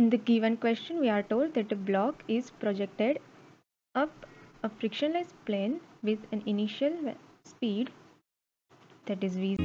In the given question, we are told that a block is projected up a frictionless plane with an initial speed that is v